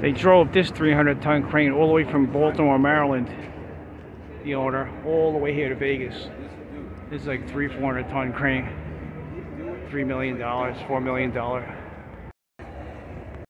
They drove this 300 ton crane all the way from Baltimore, Maryland, the owner, all the way here to Vegas. This is like three, 400 ton crane. $3 million, $4 million.